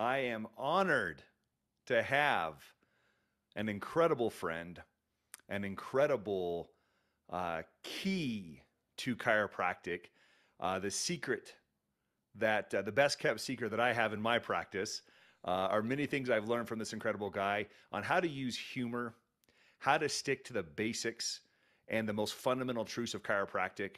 I am honored to have an incredible friend, an incredible uh, key to chiropractic, uh, the secret that uh, the best kept secret that I have in my practice uh, are many things I've learned from this incredible guy on how to use humor, how to stick to the basics and the most fundamental truths of chiropractic,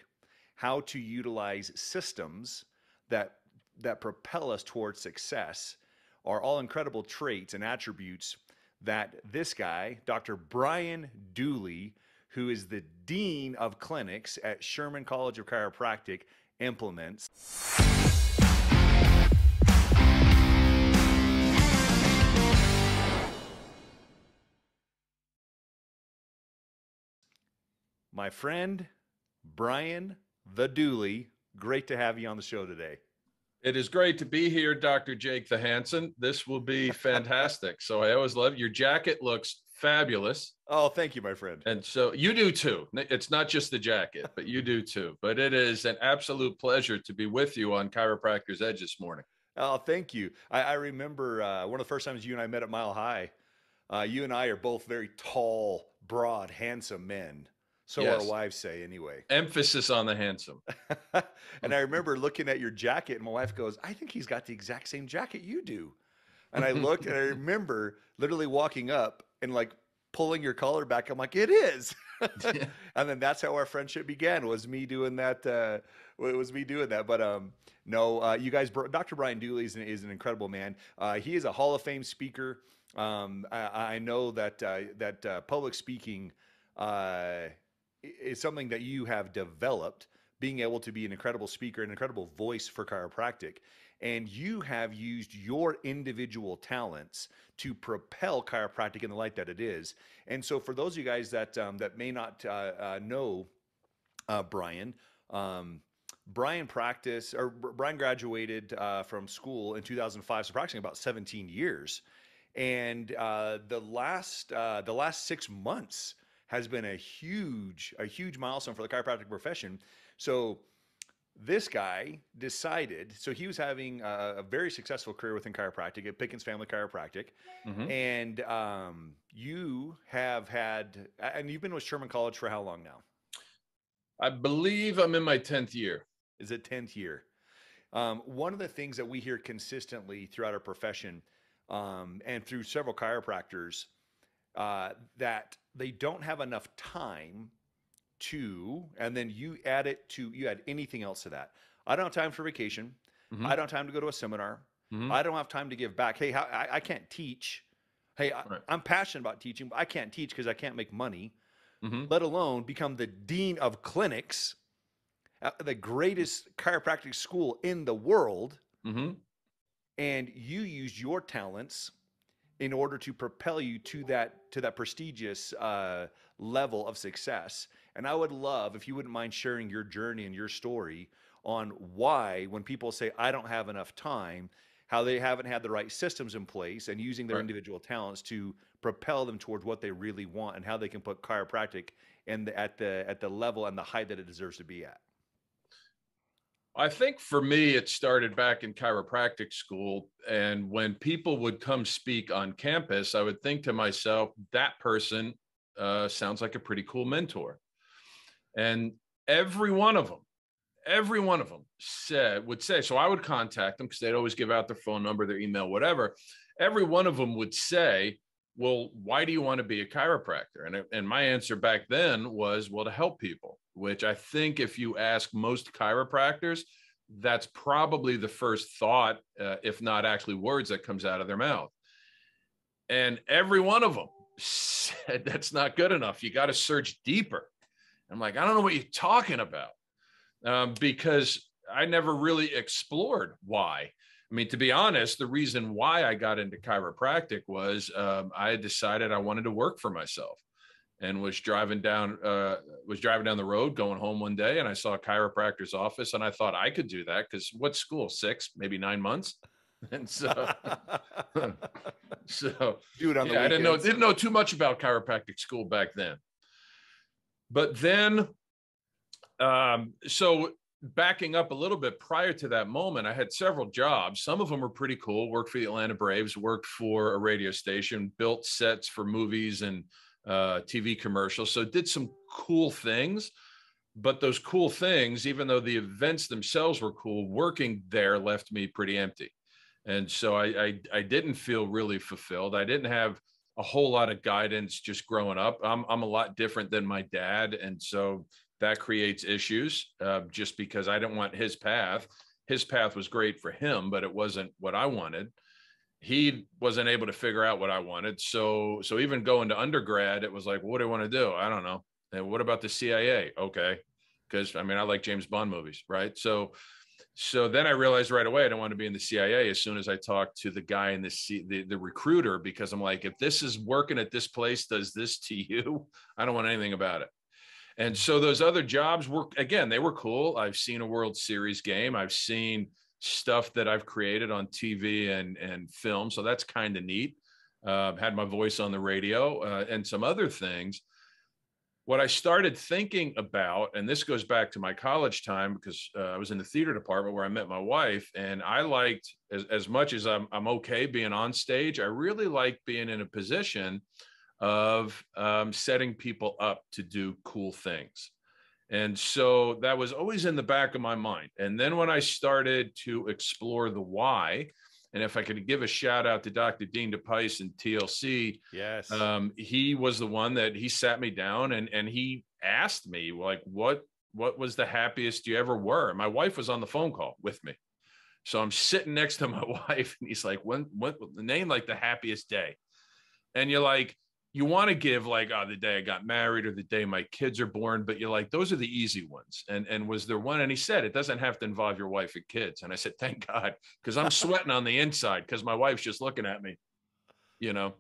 how to utilize systems that that propel us towards success are all incredible traits and attributes that this guy, Dr. Brian Dooley, who is the Dean of Clinics at Sherman College of Chiropractic, implements. My friend, Brian the Dooley, great to have you on the show today. It is great to be here, Dr. Jake the Hanson. This will be fantastic. so I always love your jacket looks fabulous. Oh, thank you, my friend. And so you do too. It's not just the jacket, but you do too. But it is an absolute pleasure to be with you on Chiropractor's Edge this morning. Oh, thank you. I, I remember uh, one of the first times you and I met at Mile High. Uh, you and I are both very tall, broad, handsome men. So yes. our wives say anyway. Emphasis on the handsome. and I remember looking at your jacket, and my wife goes, I think he's got the exact same jacket you do. And I looked and I remember literally walking up and like pulling your collar back. I'm like, it is. and then that's how our friendship began was me doing that. Uh, it was me doing that. But um, no, uh, you guys, Dr. Brian Dooley is an, is an incredible man. Uh, he is a Hall of Fame speaker. Um, I, I, know that uh, that uh, public speaking uh, is something that you have developed being able to be an incredible speaker, an incredible voice for chiropractic. And you have used your individual talents to propel chiropractic in the light that it is. And so, for those of you guys that um, that may not uh, uh, know uh, Brian, um, Brian practiced or Brian graduated uh, from school in 2005, so practicing about 17 years. And uh, the last uh, the last six months has been a huge, a huge milestone for the chiropractic profession. So this guy decided, so he was having a, a very successful career within chiropractic at Pickens Family Chiropractic. Mm-hmm. And um, you have had, and you've been with Sherman College for how long now? I believe I'm in my 10th year. Is it 10th year? Um, one of the things that we hear consistently throughout our profession um, and through several chiropractors uh, that they don't have enough time to, and then you add it to, you add anything else to that. I don't have time for vacation. Mm-hmm. I don't have time to go to a seminar. Mm-hmm. I don't have time to give back. Hey, how, I, I can't teach. Hey, right. I, am passionate about teaching, but I can't teach because I can't make money, mm-hmm. let alone become the dean of clinics, at the greatest chiropractic school in the world. Mm-hmm. And you use your talents in order to propel you to that to that prestigious uh, level of success. And I would love if you wouldn't mind sharing your journey and your story on why, when people say I don't have enough time, how they haven't had the right systems in place and using their right. individual talents to propel them towards what they really want, and how they can put chiropractic and the, at the at the level and the height that it deserves to be at. I think for me, it started back in chiropractic school. And when people would come speak on campus, I would think to myself, that person uh, sounds like a pretty cool mentor. And every one of them, every one of them said, would say, so I would contact them because they'd always give out their phone number, their email, whatever. Every one of them would say, well, why do you want to be a chiropractor? And, and my answer back then was, well, to help people which I think if you ask most chiropractors, that's probably the first thought, uh, if not actually words that comes out of their mouth. And every one of them said, that's not good enough. You got to search deeper. I'm like, I don't know what you're talking about um, because I never really explored why. I mean, to be honest, the reason why I got into chiropractic was um, I had decided I wanted to work for myself and was driving down uh, was driving down the road going home one day and I saw a chiropractor's office and I thought I could do that because what school six maybe nine months? And so so it on yeah, I didn't know didn't know too much about chiropractic school back then. But then um, so backing up a little bit prior to that moment, I had several jobs. Some of them were pretty cool. Worked for the Atlanta Braves, worked for a radio station, built sets for movies and uh, TV commercials. So did some cool things. But those cool things, even though the events themselves were cool, working there left me pretty empty. And so I, I, I didn't feel really fulfilled. I didn't have a whole lot of guidance just growing up. I'm I'm a lot different than my dad, and so that creates issues uh, just because I didn't want his path. His path was great for him, but it wasn't what I wanted. He wasn't able to figure out what I wanted. So, so even going to undergrad, it was like, what do I want to do? I don't know. And what about the CIA? Okay. Because I mean, I like James Bond movies, right? So, so then I realized right away I don't want to be in the CIA as soon as I talked to the guy in the, C, the the recruiter because I'm like, if this is working at this place, does this to you? I don't want anything about it. And so those other jobs were again, they were cool. I've seen a World Series game. I've seen stuff that I've created on TV and and film. So that's kind of neat. Uh, had my voice on the radio uh, and some other things. What I started thinking about, and this goes back to my college time because uh, I was in the theater department where I met my wife, and I liked as, as much as I'm, I'm okay being on stage. I really like being in a position of um, setting people up to do cool things. And so that was always in the back of my mind. And then when I started to explore the why, and if I could give a shout out to Dr. Dean DePice and TLC, yes, um, he was the one that he sat me down and and he asked me like, what what was the happiest you ever were? And my wife was on the phone call with me, so I'm sitting next to my wife, and he's like, when what the name like the happiest day, and you're like, you want to give like oh the day i got married or the day my kids are born but you're like those are the easy ones. And and was there one and he said it doesn't have to involve your wife and kids. And i said thank god because i'm sweating on the inside because my wife's just looking at me you know?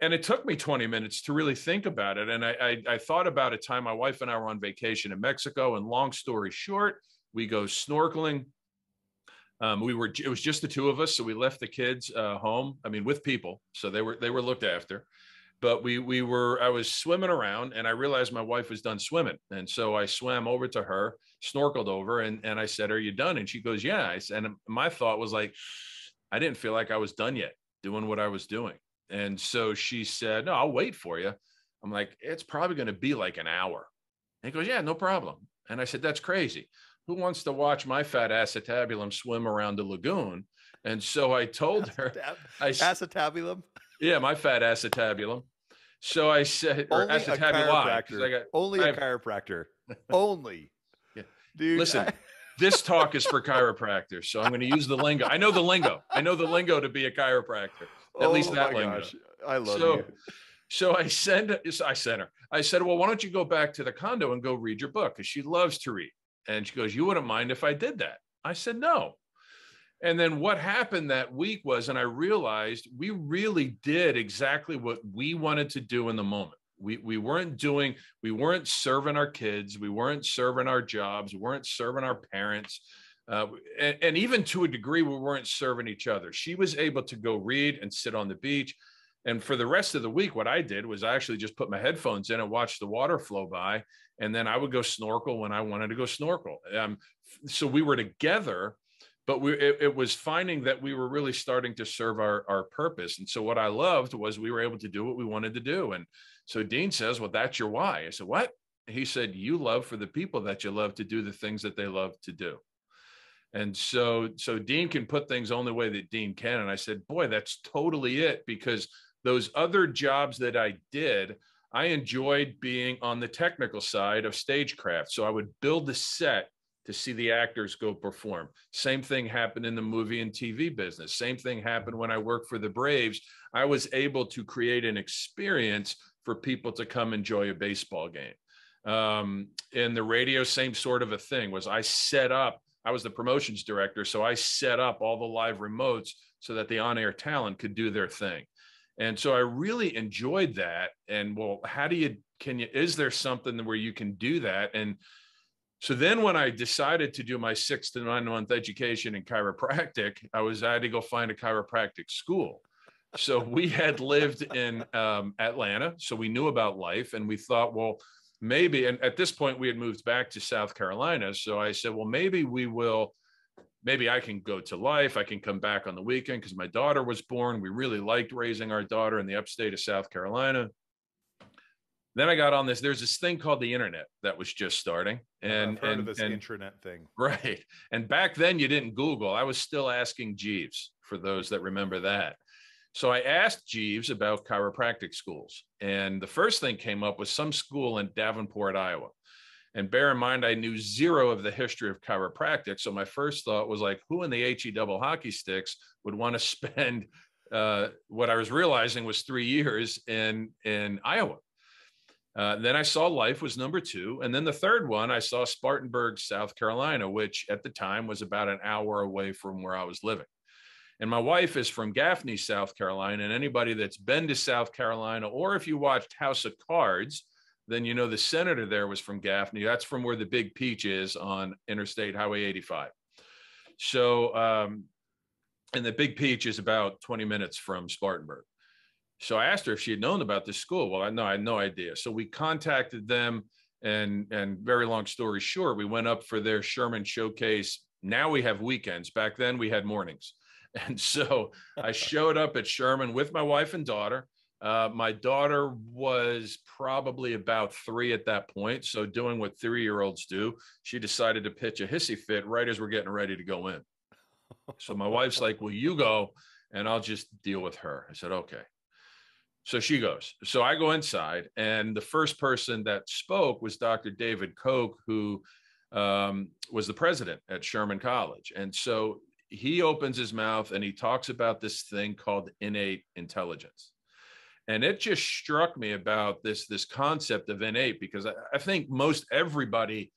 And it took me 20 minutes to really think about it and I, I i thought about a time my wife and i were on vacation in mexico and long story short we go snorkeling. Um, we were it was just the two of us so we left the kids uh, home i mean with people so they were they were looked after but we we were i was swimming around and i realized my wife was done swimming. And so i swam over to her snorkeled over and and i said are you done? And she goes yeah. I said, and my thought was like i didn't feel like i was done yet doing what i was doing. And so she said no i'll wait for you. I'm like it's probably going to be like an hour. And he goes yeah no problem. And i said that's crazy. Who wants to watch my fat acetabulum swim around the lagoon? And so i told her I, acetabulum yeah, my fat acetabulum. So I said, or only acetabuli. I got, only a chiropractor. only. Yeah. Dude, Listen, I... this talk is for chiropractors. So I'm going to use the lingo. I know the lingo. I know the lingo to be a chiropractor. At oh least that lingo. Gosh. I love so, you. So I send, I sent her. I said, well, why don't you go back to the condo and go read your book? Because she loves to read. And she goes, you wouldn't mind if I did that? I said, no. And then what happened that week was, and I realized we really did exactly what we wanted to do in the moment. We, we weren't doing, we weren't serving our kids, we weren't serving our jobs, we weren't serving our parents. Uh, and, and even to a degree, we weren't serving each other. She was able to go read and sit on the beach. And for the rest of the week, what I did was I actually just put my headphones in and watched the water flow by. And then I would go snorkel when I wanted to go snorkel. Um, so we were together but we it, it, was finding that we were really starting to serve our our purpose. And so what i loved was we were able to do what we wanted to do. And so dean says well that's your why. I said what? He said you love for the people that you love to do the things that they love to do. And so so dean can put things only way that dean can. And i said boy that's totally it. Because those other jobs that i did i enjoyed being on the technical side of stagecraft. So i would build the set to see the actors go perform. Same thing happened in the movie and TV business. Same thing happened when I worked for the Braves. I was able to create an experience for people to come enjoy a baseball game. Um, in the radio, same sort of a thing was I set up, I was the promotions director. So I set up all the live remotes so that the on-air talent could do their thing. And so I really enjoyed that. And well, how do you, can you, is there something where you can do that? And so then when I decided to do my six to nine month education in chiropractic, I was I had to go find a chiropractic school. So we had lived in um, Atlanta, so we knew about life, and we thought, well, maybe, and at this point we had moved back to South Carolina. So I said, well, maybe we will, maybe I can go to life. I can come back on the weekend because my daughter was born. We really liked raising our daughter in the upstate of South Carolina. Then I got on this. There's this thing called the internet that was just starting, and heard and, of this and intranet thing. right. And back then you didn't Google. I was still asking Jeeves for those that remember that. So I asked Jeeves about chiropractic schools, and the first thing came up was some school in Davenport, Iowa. And bear in mind, I knew zero of the history of chiropractic. So my first thought was like, who in the HE double hockey sticks would want to spend uh, what I was realizing was three years in in Iowa? Uh, then I saw Life was number two, and then the third one I saw Spartanburg, South Carolina, which at the time was about an hour away from where I was living. And my wife is from Gaffney, South Carolina. And anybody that's been to South Carolina, or if you watched House of Cards, then you know the senator there was from Gaffney. That's from where the Big Peach is on Interstate Highway 85. So, um, and the Big Peach is about 20 minutes from Spartanburg. So I asked her if she had known about this school. Well, I know I had no idea. So we contacted them, and and very long story short, we went up for their Sherman showcase. Now we have weekends. Back then we had mornings, and so I showed up at Sherman with my wife and daughter. Uh, my daughter was probably about three at that point. So doing what three-year-olds do, she decided to pitch a hissy fit right as we're getting ready to go in. So my wife's like, "Will you go?" And I'll just deal with her. I said, "Okay." So she goes. So I go inside, and the first person that spoke was Dr. David Koch, who um, was the president at Sherman College. And so he opens his mouth and he talks about this thing called innate intelligence. And it just struck me about this, this concept of innate, because I, I think most everybody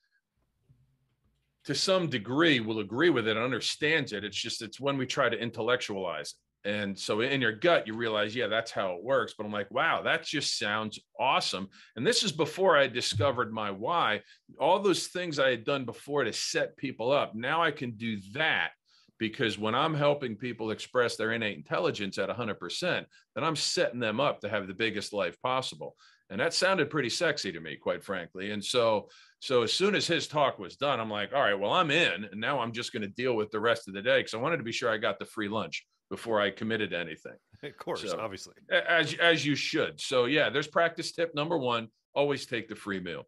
to some degree will agree with it and understands it. It's just it's when we try to intellectualize it. And so in your gut, you realize, yeah, that's how it works. But I'm like, wow, that just sounds awesome. And this is before I discovered my why. All those things I had done before to set people up. Now I can do that because when I'm helping people express their innate intelligence at 100%, then I'm setting them up to have the biggest life possible. And that sounded pretty sexy to me, quite frankly. And so, so as soon as his talk was done, I'm like, all right, well, I'm in. And now I'm just going to deal with the rest of the day because I wanted to be sure I got the free lunch before I committed anything. Of course, So- obviously. As as you should. So yeah, there's practice tip number one: always take the free meal.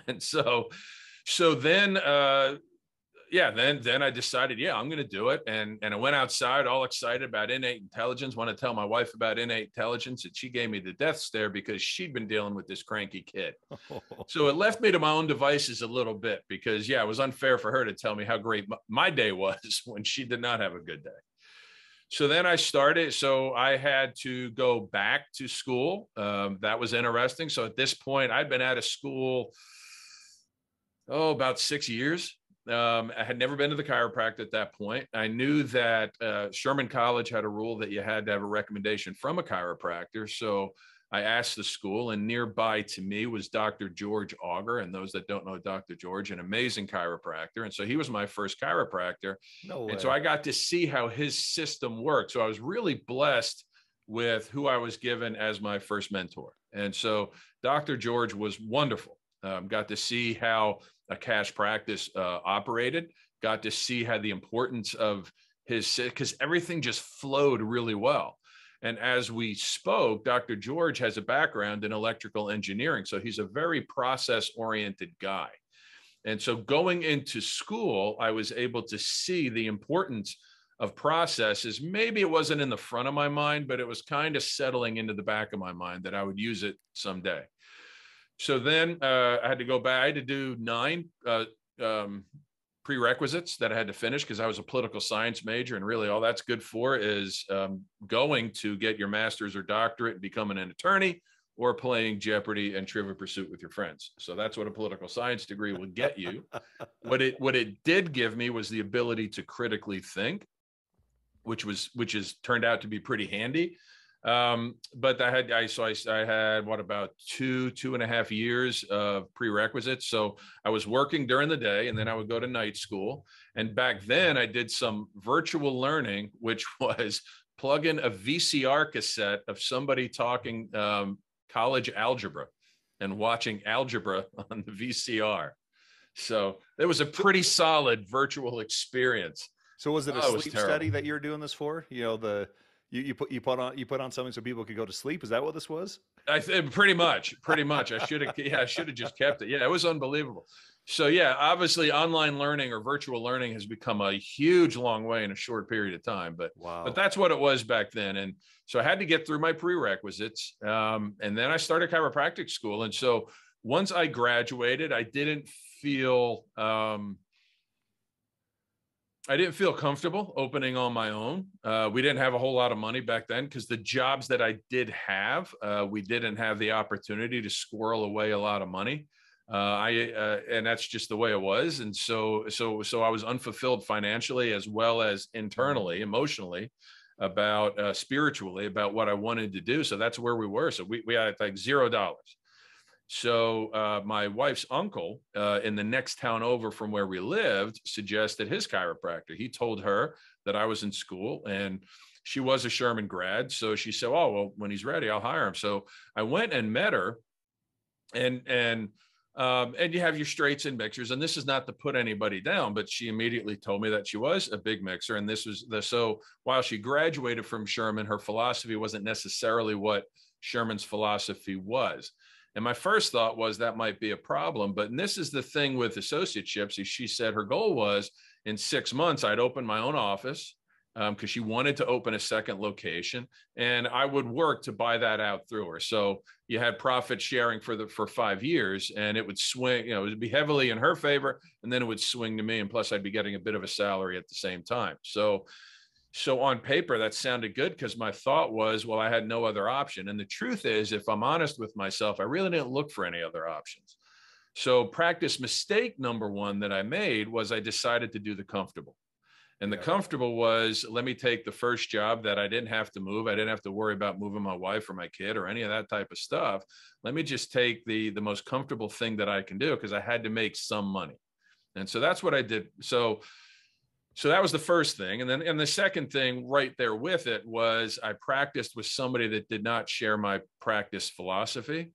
And so, so then, uh, yeah, then then I decided, yeah, I'm going to do it, and and I went outside, all excited about innate intelligence. Want to tell my wife about innate intelligence, and she gave me the death stare because she'd been dealing with this cranky kid. So it left me to my own devices a little bit because, yeah, it was unfair for her to tell me how great my day was when she did not have a good day. So then I started. So I had to go back to school. Um, that was interesting. So at this point, I'd been out of school, oh, about six years. Um, I had never been to the chiropractor at that point. I knew that uh, Sherman College had a rule that you had to have a recommendation from a chiropractor. So I asked the school, and nearby to me was Dr. George Auger. And those that don't know Dr. George, an amazing chiropractor. And so he was my first chiropractor. No way. And so I got to see how his system worked. So I was really blessed with who I was given as my first mentor. And so Dr. George was wonderful. Um, got to see how a cash practice uh, operated, got to see how the importance of his, because everything just flowed really well. And as we spoke, Dr. George has a background in electrical engineering. So he's a very process oriented guy. And so going into school, I was able to see the importance of processes. Maybe it wasn't in the front of my mind, but it was kind of settling into the back of my mind that I would use it someday. So then uh, I had to go back. I had to do nine uh, um, prerequisites that I had to finish because I was a political science major, and really all that's good for is um, going to get your master's or doctorate and becoming an attorney or playing Jeopardy and Trivia Pursuit with your friends. So that's what a political science degree will get you. what it what it did give me was the ability to critically think, which was which has turned out to be pretty handy. Um, but I had I so I, I had what about two two and a half years of prerequisites. So I was working during the day, and then I would go to night school. And back then, I did some virtual learning, which was plug in a VCR cassette of somebody talking um, college algebra and watching algebra on the VCR. So it was a pretty solid virtual experience. So was it a Oh, sleep terrible. study that you were doing this for? You know, the you, you put you put on you put on something so people could go to sleep. Is that what this was? I th- pretty much, pretty much. I should have, yeah, I should have just kept it. Yeah, it was unbelievable. So yeah, obviously, online learning or virtual learning has become a huge, long way in a short period of time. But Wow. but that's what it was back then, and so I had to get through my prerequisites, um, and then I started chiropractic school. And so once I graduated, I didn't feel um, I didn't feel comfortable opening on my own. Uh, we didn't have a whole lot of money back then because the jobs that I did have, uh, we didn't have the opportunity to squirrel away a lot of money. Uh, I uh, and that's just the way it was, and so so so I was unfulfilled financially as well as internally, emotionally, about uh, spiritually about what I wanted to do. So that's where we were. So we we had like zero dollars. So uh, my wife's uncle uh, in the next town over from where we lived suggested his chiropractor. He told her that I was in school and she was a Sherman grad. So she said, "Oh well, when he's ready, I'll hire him." So I went and met her, and and um, and you have your straights and mixers. And this is not to put anybody down, but she immediately told me that she was a big mixer. And this was the so while she graduated from Sherman, her philosophy wasn't necessarily what Sherman's philosophy was. And my first thought was that might be a problem. But and this is the thing with associateships. She said her goal was in six months, I'd open my own office because um, she wanted to open a second location, and I would work to buy that out through her. So you had profit sharing for the for five years, and it would swing. You know, it would be heavily in her favor, and then it would swing to me, and plus I'd be getting a bit of a salary at the same time. So so on paper that sounded good because my thought was well i had no other option. And the truth is if i'm honest with myself i really didn't look for any other options. So practice mistake number one that i made was i decided to do the comfortable. And the comfortable was let me take the first job that i didn't have to move. I didn't have to worry about moving my wife or my kid or any of that type of stuff. Let me just take the the most comfortable thing that i can do because i had to make some money. And so that's what i did. So so that was the first thing. And then and the second thing right there with it was i practiced with somebody that did not share my practice philosophy.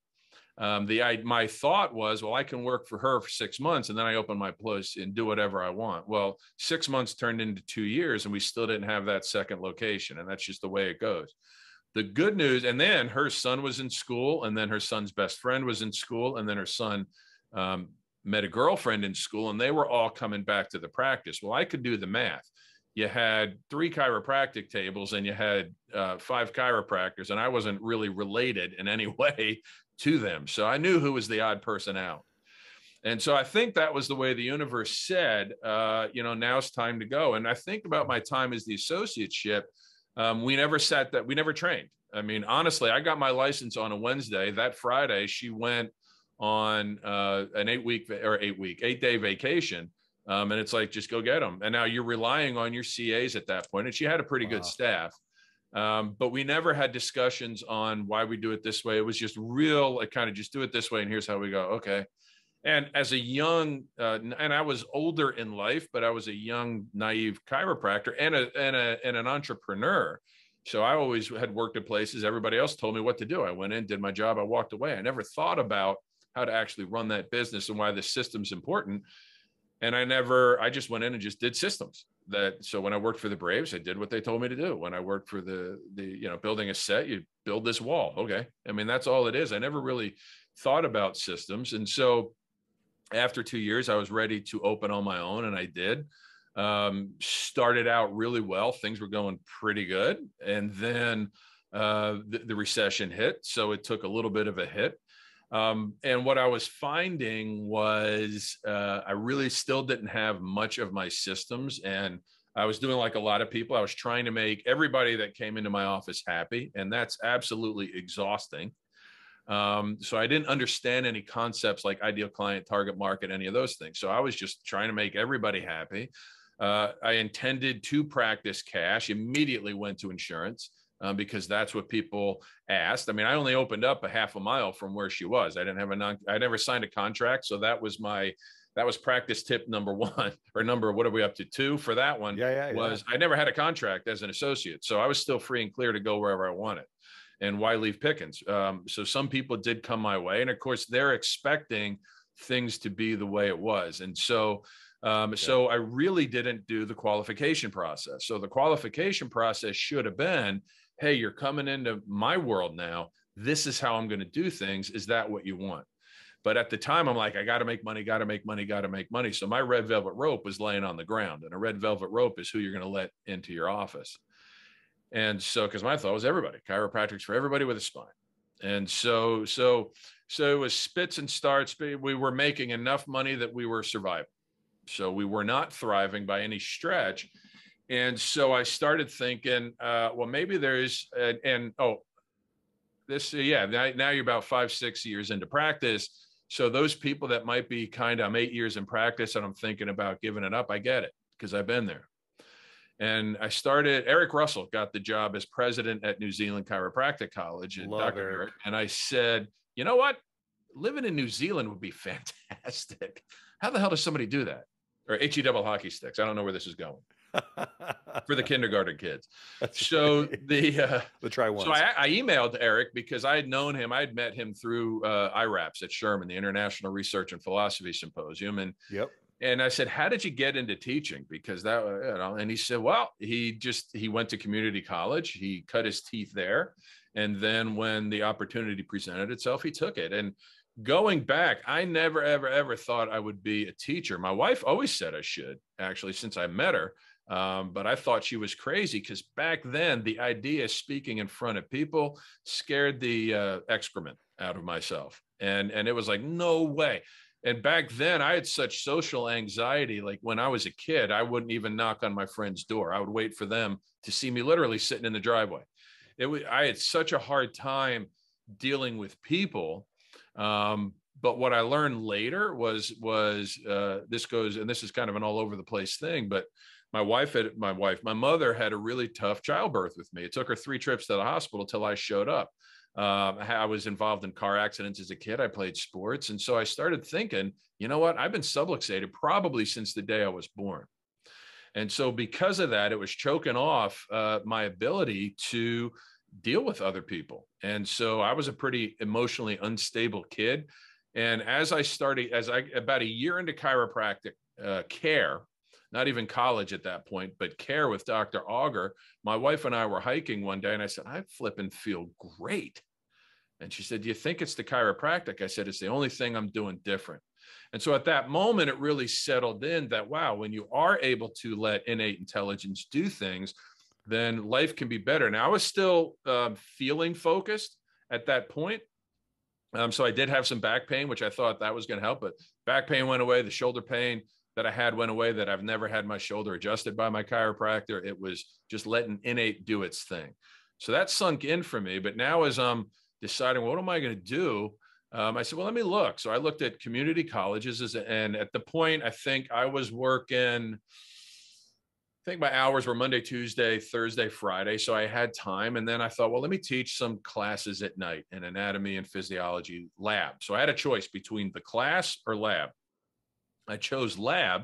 Um, the I, my thought was well i can work for her for six months and then i open my place and do whatever i want. Well six months turned into two years and we still didn't have that second location and that's just the way it goes. The good news and then her son was in school and then her son's best friend was in school and then her son um, met a girlfriend in school and they were all coming back to the practice. Well, I could do the math. You had three chiropractic tables and you had uh, five chiropractors, and I wasn't really related in any way to them. So I knew who was the odd person out. And so I think that was the way the universe said, uh, you know, now it's time to go. And I think about my time as the associateship. Um, we never sat that, we never trained. I mean, honestly, I got my license on a Wednesday. That Friday, she went on uh, an eight week or eight week, eight day vacation. Um, and it's like, just go get them. And now you're relying on your CAs at that point. And she had a pretty Wow. good staff. Um, but we never had discussions on why we do it this way. It was just real, like kind of just do it this way. And here's how we go. Okay. And as a young, uh, and I was older in life, but I was a young, naive chiropractor and a, and a, and an entrepreneur. So I always had worked at places. Everybody else told me what to do. I went in, did my job. I walked away. I never thought about how to actually run that business and why the system's important. And I never, I just went in and just did systems that. So when I worked for the Braves, I did what they told me to do. When I worked for the, the, you know, building a set, you build this wall. Okay. I mean, that's all it is. I never really thought about systems. And so after two years, I was ready to open on my own and I did. Um, started out really well. Things were going pretty good. And then uh, the, the recession hit. So it took a little bit of a hit. Um, and what I was finding was uh, I really still didn't have much of my systems. And I was doing like a lot of people. I was trying to make everybody that came into my office happy. And that's absolutely exhausting. Um, so I didn't understand any concepts like ideal client, target market, any of those things. So I was just trying to make everybody happy. Uh, I intended to practice cash, immediately went to insurance uh, because that's what people asked. I mean, I only opened up a half a mile from where she was. I didn't have a non, I never signed a contract. So that was my, that was practice tip number one or number, what are we up to? Two for that one Yeah, yeah, yeah. was I never had a contract as an associate. So I was still free and clear to go wherever I wanted. and why leave Pickens? Um, so some people did come my way, and of course they're expecting things to be the way it was, and so. Um, yeah. So I really didn't do the qualification process. So the qualification process should have been, hey, you're coming into my world now. This is how I'm going to do things. Is that what you want? But at the time, I'm like, I got to make money, got to make money, got to make money. So my red velvet rope was laying on the ground, and a red velvet rope is who you're going to let into your office. And so, because my thought was everybody, chiropractics for everybody with a spine. And so, so, so it was spits and starts. We were making enough money that we were surviving. So we were not thriving by any stretch. And so I started thinking, uh, well, maybe there's, and, and oh, this, yeah, now, now you're about five, six years into practice. So those people that might be kind of, I'm eight years in practice and I'm thinking about giving it up, I get it because I've been there. And I started, Eric Russell got the job as president at New Zealand Chiropractic College. And, Dr. Eric. Eric, and I said, you know what? Living in New Zealand would be fantastic. How the hell does somebody do that? Or HE double hockey sticks. I don't know where this is going. For the kindergarten kids. That's so funny. the uh, the try one. So I, I, emailed Eric because I had known him. I had met him through uh, IRAPS at Sherman, the International Research and Philosophy Symposium, and yep and I said, "How did you get into teaching?" Because that, you know, and he said, "Well, he just he went to community college. He cut his teeth there, and then when the opportunity presented itself, he took it." And going back, I never, ever, ever thought I would be a teacher. My wife always said I should, actually, since I met her. Um, but I thought she was crazy because back then the idea of speaking in front of people scared the uh, excrement out of myself, and and it was like no way. And back then i had such social anxiety like when i was a kid i wouldn't even knock on my friend's door. I would wait for them to see me literally sitting in the driveway. It was i had such a hard time dealing with people um, but what i learned later was was uh, this goes and this is kind of an all over the place thing but my wife had my wife my mother had a really tough childbirth with me it took her three trips to the hospital till i showed up um, I was involved in car accidents as a kid. I played sports. And so I started thinking, you know what? I've been subluxated probably since the day I was born. And so because of that, it was choking off uh, my ability to deal with other people. And so I was a pretty emotionally unstable kid. And as I started, as I about a year into chiropractic uh, care, not even college at that point, but care with Dr. Auger. My wife and I were hiking one day and I said, I flip and feel great. And she said, Do you think it's the chiropractic? I said, It's the only thing I'm doing different. And so at that moment, it really settled in that, wow, when you are able to let innate intelligence do things, then life can be better. Now, I was still um, feeling focused at that point. Um, so I did have some back pain, which I thought that was going to help, but back pain went away. The shoulder pain that I had went away that I've never had my shoulder adjusted by my chiropractor. It was just letting innate do its thing. So that sunk in for me. But now as I'm deciding, what am I going to do? Um, I said, well, let me look. So I looked at community colleges and at the point, I think I was working, I think my hours were Monday, Tuesday, Thursday, Friday. So I had time. And then I thought, well, let me teach some classes at night in anatomy and physiology lab. So I had a choice between the class or lab. I chose lab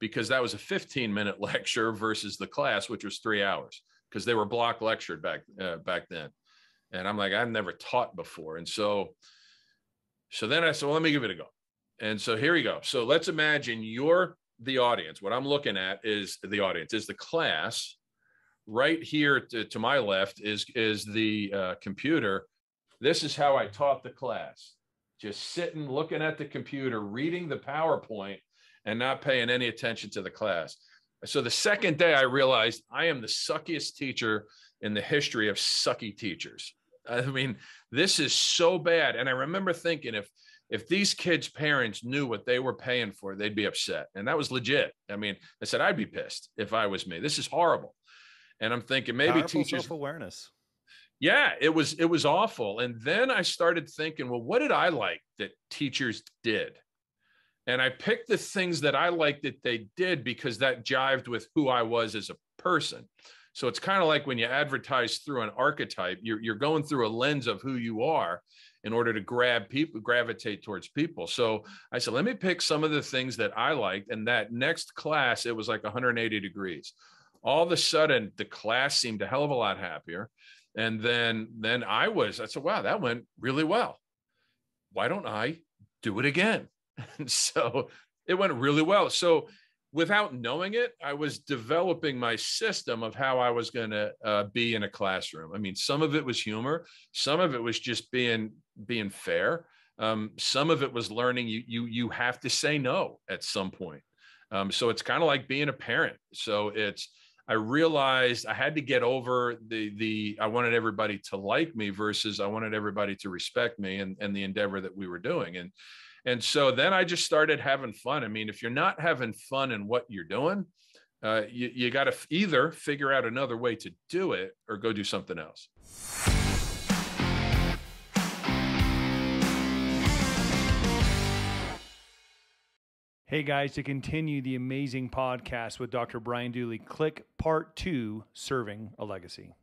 because that was a 15 minute lecture versus the class, which was three hours because they were block lectured back uh, back then. And I'm like, I've never taught before. And so, so then I said, well, let me give it a go. And so here we go. So let's imagine you're the audience. What I'm looking at is the audience is the class. Right here to, to my left is is the uh, computer. This is how I taught the class just sitting, looking at the computer, reading the PowerPoint, and not paying any attention to the class. So the second day, I realized I am the suckiest teacher in the history of sucky teachers. I mean, this is so bad. And I remember thinking if if these kids' parents knew what they were paying for, they'd be upset. And that was legit. I mean, I said I'd be pissed if I was me. This is horrible. And I'm thinking maybe Powerful teachers self-awareness yeah it was it was awful and then i started thinking well what did i like that teachers did? And i picked the things that i liked that they did because that jived with who i was as a person. So it's kind of like when you advertise through an archetype you're, you're going through a lens of who you are in order to grab people gravitate towards people. So i said let me pick some of the things that i liked and that next class it was like 180 degrees. All of a sudden the class seemed a hell of a lot happier And then then I was, I said, wow, that went really well. Why don't I do it again? And so it went really well. So without knowing it, I was developing my system of how I was going to uh, be in a classroom. I mean, some of it was humor, some of it was just being being fair. Um, some of it was learning you you you have to say no at some point. Um, so it's kind of like being a parent. So it's I realized I had to get over the the I wanted everybody to like me versus I wanted everybody to respect me and and the endeavor that we were doing and and so then I just started having fun. I mean, if you're not having fun in what you're doing, uh, you, you got to either figure out another way to do it or go do something else. Hey guys, to continue the amazing podcast with Dr. Brian Dooley, click part two Serving a Legacy.